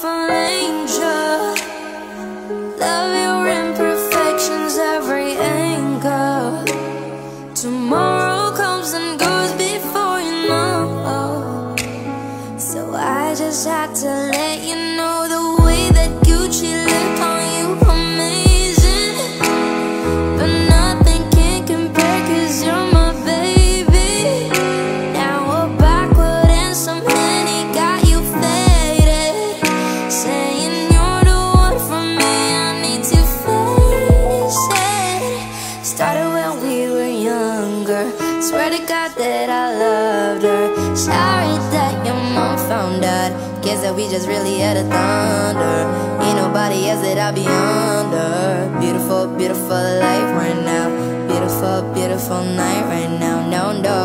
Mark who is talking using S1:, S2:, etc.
S1: beautiful angel. Love your imperfections, every angle. Tomorrow comes and goes before you know. So I just had to let you know the Started when we were younger. Swear to God that I loved her. Sorry that your mom found out. Guess that we just really had a thunder. Ain't nobody else that I'll be under. Beautiful, beautiful life right now. Beautiful, beautiful night right now. No, no.